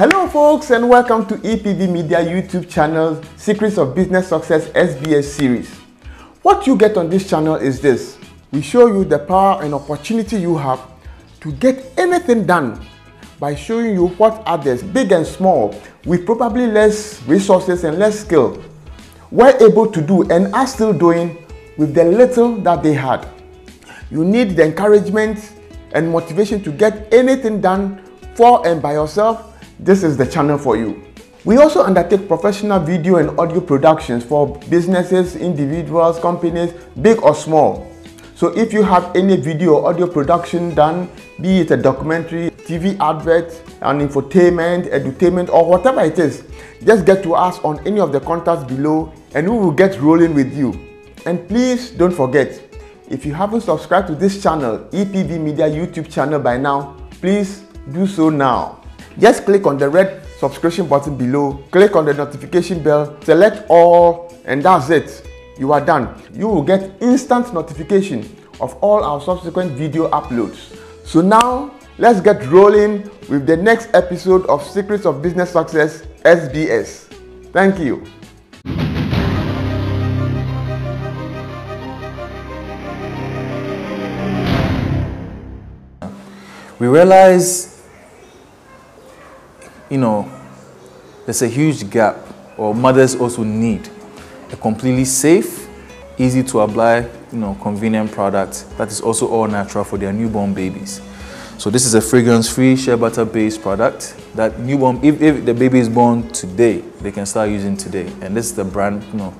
Hello folks and welcome to EPV Media YouTube channel Secrets of Business Success SBS series. What you get on this channel is this. We show you the power and opportunity you have to get anything done by showing you what others, big and small, with probably less resources and less skill, were able to do and are still doing with the little that they had. You need the encouragement and motivation to get anything done for and by yourself this is the channel for you. We also undertake professional video and audio productions for businesses, individuals, companies, big or small. So if you have any video or audio production done, be it a documentary, TV advert, an infotainment, edutainment, or whatever it is, just get to us on any of the contacts below and we will get rolling with you. And please don't forget, if you haven't subscribed to this channel, EPV Media YouTube channel by now, please do so now. Just click on the red subscription button below, click on the notification bell, select all, and that's it. You are done. You will get instant notification of all our subsequent video uploads. So now, let's get rolling with the next episode of Secrets of Business Success SBS. Thank you. We realize you know, there's a huge gap, or mothers also need a completely safe, easy to apply, you know, convenient product that is also all natural for their newborn babies. So this is a fragrance-free shea butter-based product that newborn, if, if the baby is born today, they can start using today. And this is the brand, you know,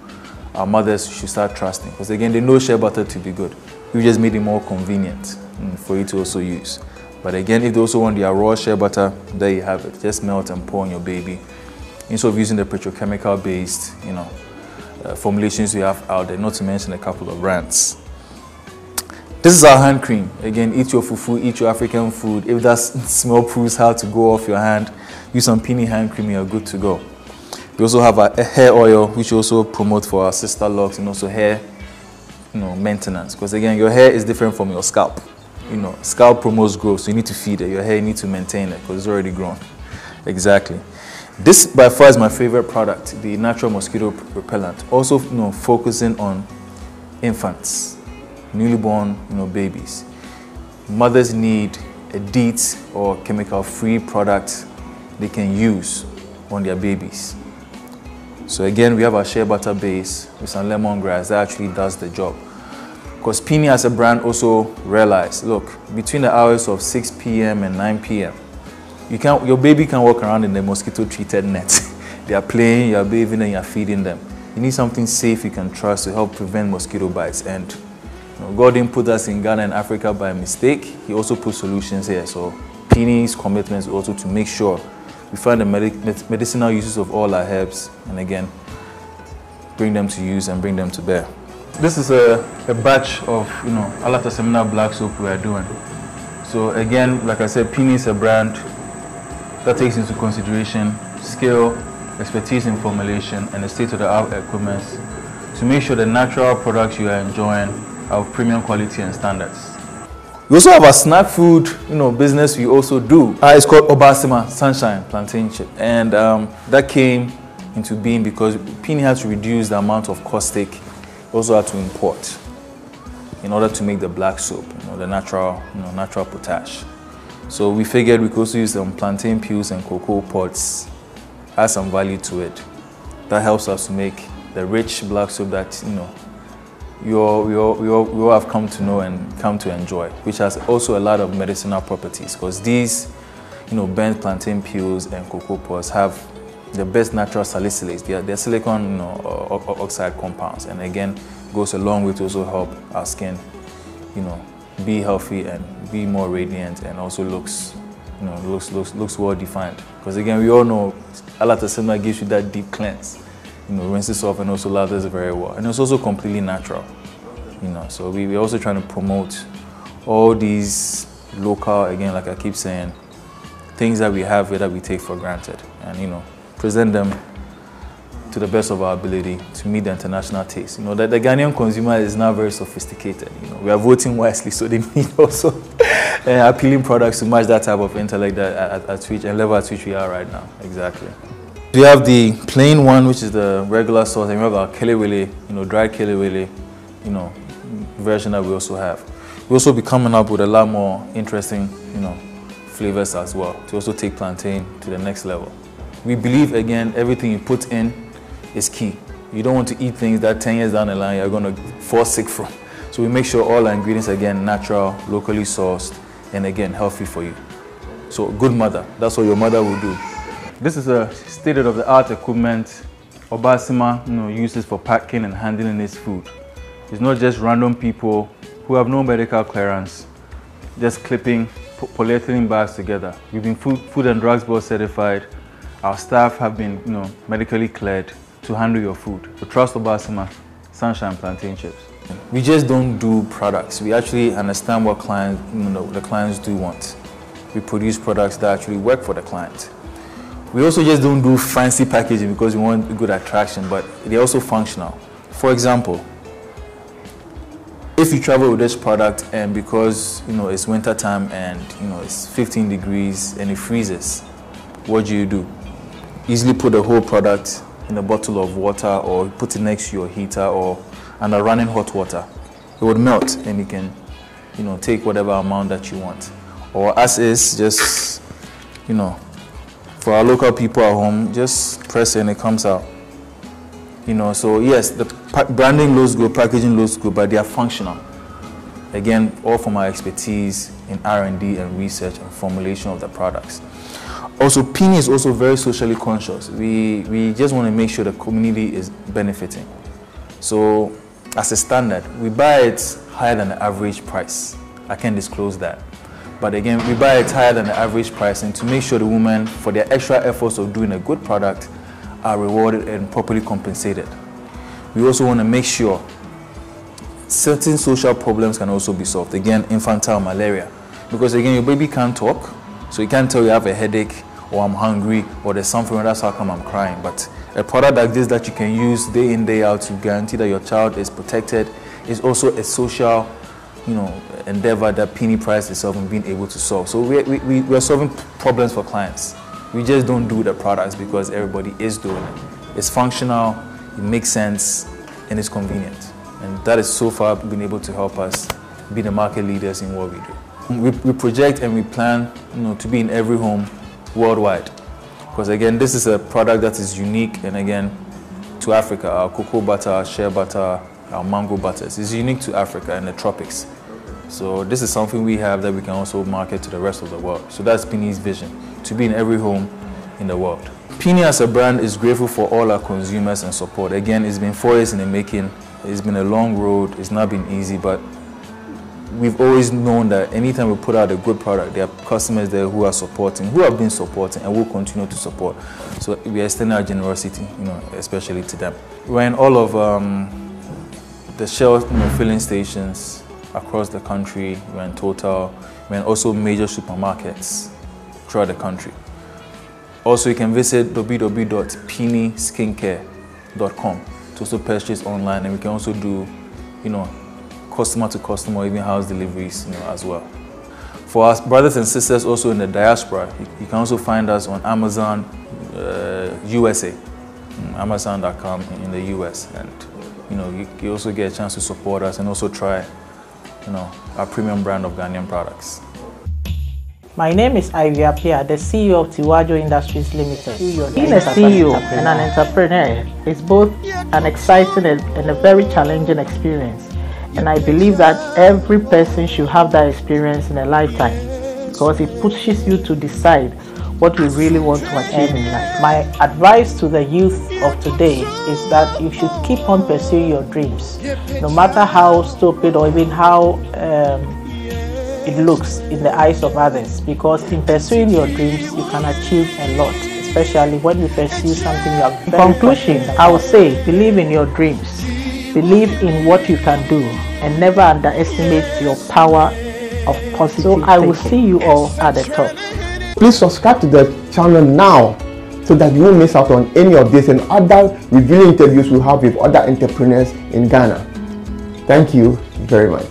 our mothers should start trusting. Because again, they know shea butter to be good. We just made it more convenient mm, for you to also use. But again, if you also want their raw shea butter, there you have it. Just melt and pour on your baby. Instead of using the petrochemical based, you know, uh, formulations we have out there, not to mention a couple of brands. This is our hand cream. Again, eat your fufu, eat your African food. If that smell proves how to go off your hand, use some Peini hand cream, you're good to go. We also have a, hair oil, which also promote for our Sisterlocks and also hair you know, maintenance. Because again, your hair is different from your scalp you know, scalp promotes growth, so you need to feed it. Your hair, you need to maintain it because it's already grown. Exactly. This by far is my favorite product, the natural mosquito repellent. Also, you know, focusing on infants, newly born, you know, babies. Mothers need a DEET or chemical-free product they can use on their babies. So again, we have our shea butter base with some lemongrass that actually does the job. Because Peini as a brand also realized, look, between the hours of 6 p.m. and 9 p.m., you can your baby can walk around in the mosquito-treated net. they are playing, you are bathing, and you are feeding them. You need something safe you can trust to help prevent mosquito bites. And you know, God didn't put us in Ghana and Africa by mistake. He also put solutions here. So Peini's commitment is also to make sure we find the medicinal uses of all our herbs, and again, bring them to use and bring them to bear. This is a, a batch of, you know, Alata Samina black soap we are doing. So again, like I said, Peini is a brand that takes into consideration skill, expertise in formulation, and the state-of-the-art equipment to make sure the natural products you are enjoying are of premium quality and standards. We also have a snack food, you know, business we also do. Uh, it's called Obasima Sunshine Plantain Chip, and um, that came into being because Peini had to reduce the amount of caustic also had to import in order to make the black soap, you know, the natural, you know, natural potash. So we figured we could also use some plantain peels and cocoa pods, add some value to it. That helps us to make the rich black soap that, you know, you all, you, all, you, all, you all have come to know and come to enjoy, which has also a lot of medicinal properties because these, you know, burnt plantain peels and cocoa pods have the best natural salicylates. They are, they're silicon you know, oxide compounds, and again, goes a long way to also help our skin, you know, be healthy and be more radiant, and also looks, you know, looks looks looks well defined. Because again, we all know Alata Samina gives you that deep cleanse, you know, rinses off and also lathers very well, and it's also completely natural, you know. So we, we're also trying to promote all these local, again, like I keep saying, things that we have here that we take for granted, and you know present them to the best of our ability to meet the international taste. You know, that the Ghanaian consumer is now very sophisticated. You know, we are voting wisely, so they need also uh, appealing products to match that type of intellect that, at, at which and level at which we are right now. Exactly. We have the plain one, which is the regular sauce, and we have our kelewele, you know, dried kelewele, you know, version that we also have. We'll also be coming up with a lot more interesting, you know, flavors as well to also take plantain to the next level. We believe again everything you put in is key. You don't want to eat things that 10 years down the line you're going to fall sick from. So we make sure all our ingredients again natural, locally sourced, and again healthy for you. So good mother, that's what your mother will do. This is a state-of-the-art equipment Obasima you know, uses for packing and handling its food. It's not just random people who have no medical clearance, just clipping polyethylene bags together. We've been food, food and drugs board certified. Our staff have been you know, medically cleared to handle your food. So trust Obasima Sunshine Plantain Chips. We just don't do products. We actually understand what clients, you know, the clients do want. We produce products that actually work for the client. We also just don't do fancy packaging because we want good attraction, but they're also functional. For example, if you travel with this product and because you know it's winter time and you know it's 15 degrees and it freezes, what do you do? Easily put the whole product in a bottle of water or put it next to your heater or under running hot water. It would melt and you can you know take whatever amount that you want. Or as is, just you know, for our local people at home, just press and it comes out. You know, so yes, the branding looks good, packaging looks good, but they are functional. Again, all from our expertise in R&D and research and formulation of the products. Also, Peini is also very socially conscious. We, we just want to make sure the community is benefiting. So, as a standard, we buy it higher than the average price. I can't disclose that. But again, we buy it higher than the average price and to make sure the women, for their extra efforts of doing a good product, are rewarded and properly compensated. We also want to make sure certain social problems can also be solved. Again, infantile malaria. Because again, your baby can't talk, so you can't tell you have a headache or I'm hungry or there's something that's how come I'm crying. But a product like this that you can use day in, day out to guarantee that your child is protected is also a social you know, endeavor that Peini prides itself in being able to solve. So we, we, we are solving problems for clients. We just don't do the products because everybody is doing it. It's functional, it makes sense, and it's convenient. And that has so far been able to help us be the market leaders in what we do. We, we project and we plan you know, to be in every home worldwide. Because again, this is a product that is unique and again, to Africa. Our cocoa butter, our shea butter, our mango butters is unique to Africa and the tropics. So this is something we have that we can also market to the rest of the world. So that's Peini's vision to be in every home in the world. Peini as a brand is grateful for all our consumers and support. Again, it's been four years in the making. It's been a long road. It's not been easy, but we've always known that anytime we put out a good product, there are customers there who are supporting, who have been supporting, and will continue to support. So we extend our generosity, you know, especially to them. We're in all of um, the Shell you know, filling stations across the country. We're in Total. We're in also major supermarkets throughout the country. Also, you can visit www.peiniskincare.com to also purchase online, and we can also do, you know, customer to customer, even house deliveries, you know, as well. For our brothers and sisters also in the diaspora, you, you can also find us on Amazon uh, USA, mm, Amazon.com in the US, and you know, you, you also get a chance to support us and also try, you know, our premium brand of Ghanaian products. My name is Ivy Appiah, the CEO of Tiwajo Industries Limited. Being a CEO and an entrepreneur is both an exciting and a very challenging experience. And I believe that every person should have that experience in a lifetime. Because it pushes you to decide what you really want to achieve in life. My advice to the youth of today is that you should keep on pursuing your dreams, no matter how stupid or even how um, it looks in the eyes of others. Because in pursuing your dreams you can achieve a lot. Especially when you pursue something you are in conclusion i would say believe in your dreams believe in what you can do and never underestimate your power of positive so i will see you all at the top please subscribe to the channel now so that you won't miss out on any of this and other revealing interviews we have with other entrepreneurs in Ghana. Thank you very much.